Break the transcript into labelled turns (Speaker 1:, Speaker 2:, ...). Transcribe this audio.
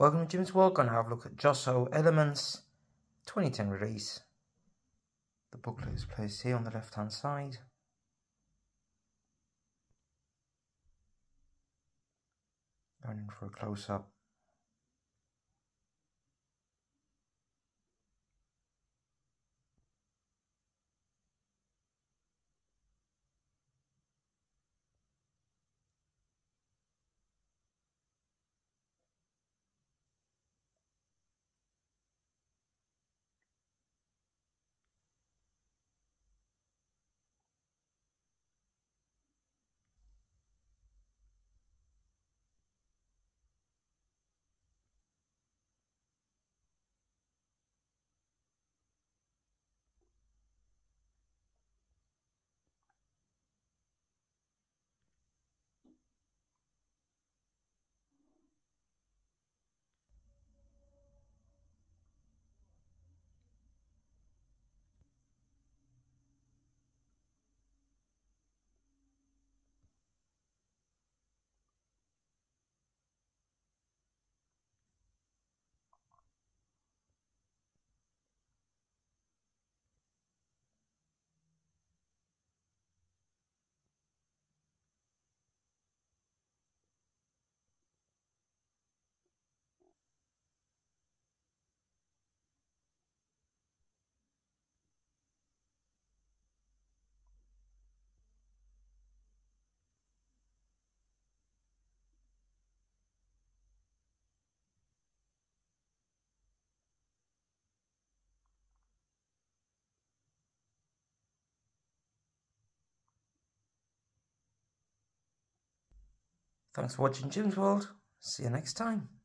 Speaker 1: Welcome to Jim's World. Gonna have a look at Yoso Elements 2010 release. The booklet is placed here on the left hand side. Going in for a close up. Thanks for watching Jim's World. See you next time.